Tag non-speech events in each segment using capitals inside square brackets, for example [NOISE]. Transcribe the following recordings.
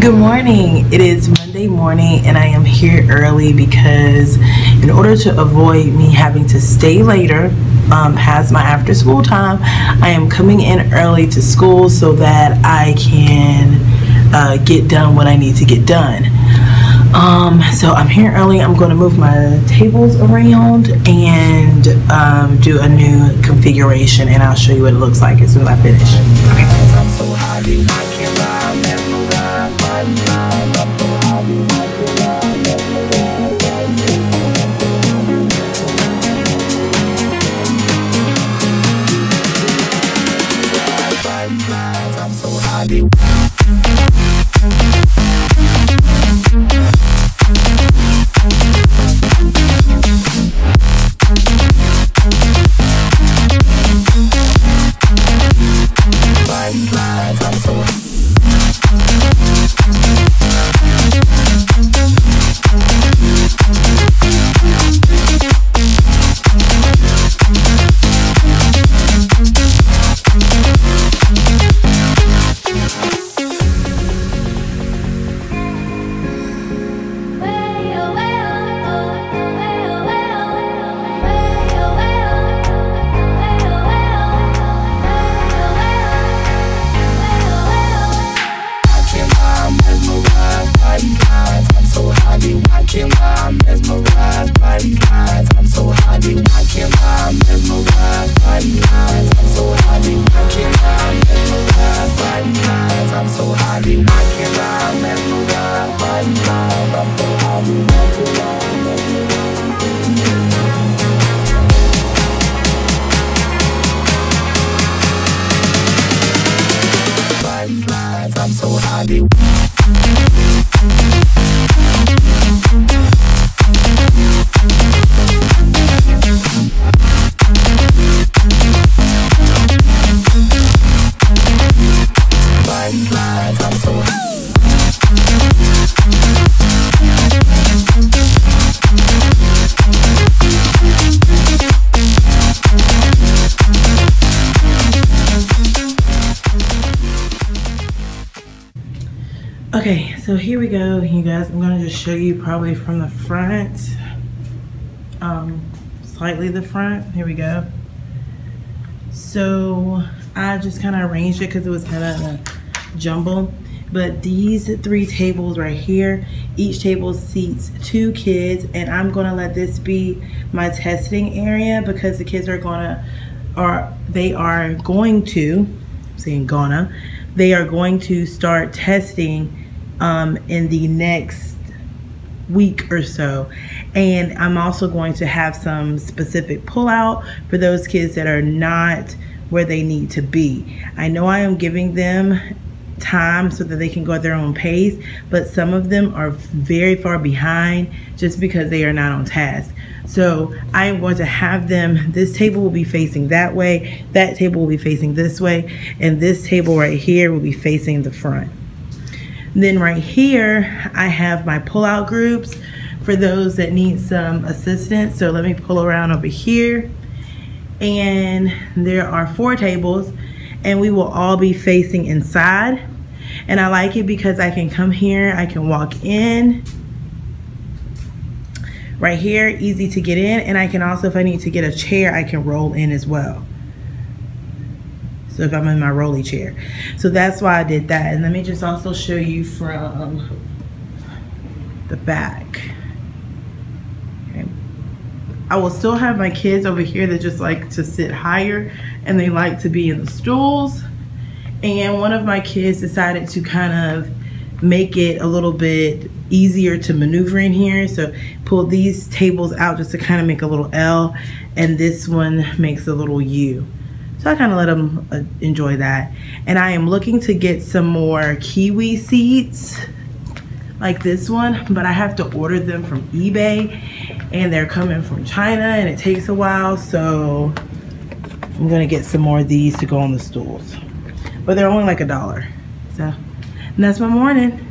Good morning. It is Monday morning and I am here early because in order to avoid me having to stay later um, past my after school time, I am coming in early to school so that I can uh, get done what I need to get done. Um, so I'm here early. I'm going to move my tables around and um, do a new configuration and I'll show you what it looks like as soon as I finish. Okay. Okay, so here we go, you guys. I'm gonna just show you probably from the front, um, slightly the front. Here we go. So I just kind of arranged it because it was kind of a jumble. But these three tables right here, each table seats two kids, and I'm gonna let this be my testing area because the kids are gonna, are they are going to, saying gonna, they are going to start testing um, in the next week or so. And I'm also going to have some specific pullout for those kids that are not where they need to be. I know I am giving them time so that they can go at their own pace, but some of them are very far behind just because they are not on task. So I am going to have them, this table will be facing that way, that table will be facing this way, and this table right here will be facing the front. Then right here, I have my pull-out groups for those that need some assistance. So let me pull around over here. And there are four tables and we will all be facing inside. And I like it because I can come here, I can walk in. Right here, easy to get in. And I can also, if I need to get a chair, I can roll in as well. So if I'm in my rolly chair. So that's why I did that. And let me just also show you from the back. I will still have my kids over here that just like to sit higher and they like to be in the stools. And one of my kids decided to kind of make it a little bit easier to maneuver in here. So pull these tables out just to kind of make a little L and this one makes a little U. So I kind of let them uh, enjoy that. And I am looking to get some more kiwi seats like this one, but I have to order them from eBay and they're coming from China and it takes a while. So I'm gonna get some more of these to go on the stools. But they're only like a dollar. So, and that's my morning.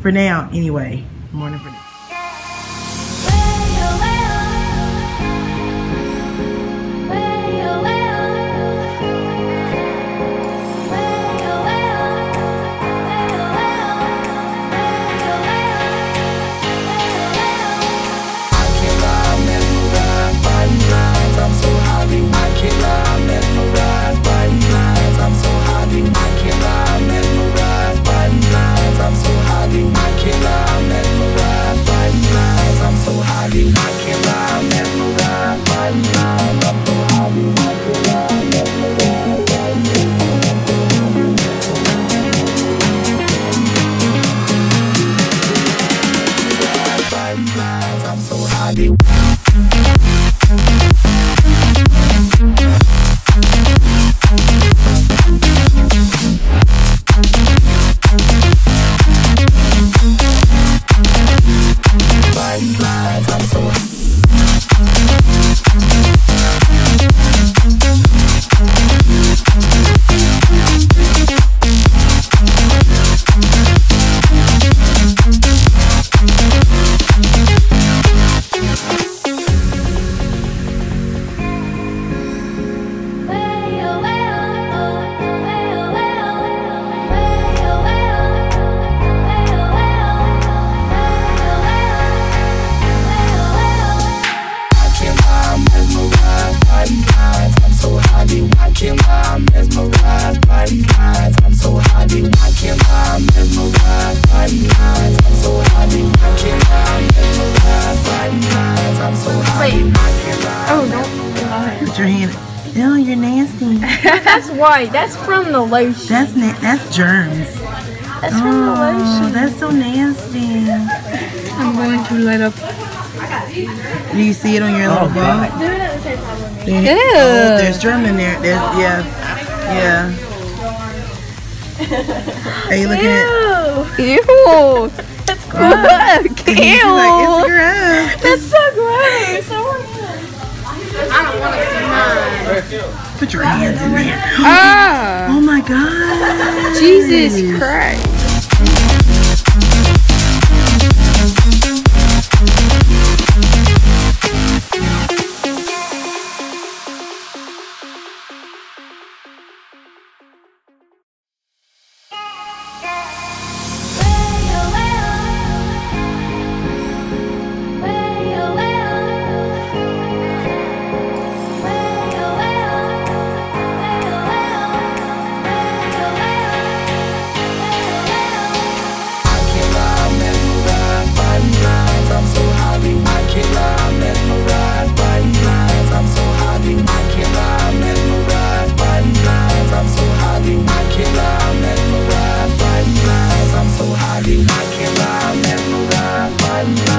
For now, anyway. Morning for now. Hand. Ew, you're nasty. [LAUGHS] That's white. That's from the lotion. That's na- that's germs. That's from the Oh, lotion. that's so nasty. I'm going to light up. Do you see it on your little ball? There- Ew. Oh, there's germ in there. There's yeah, yeah. Are you looking at? Ew. That's gross. She's Ew. [LAUGHS] like, it's gross. That's so gross. I don't want to see mine. Put your hands in there. Ah. Oh my god. Jesus Christ. I can't lie, my mind.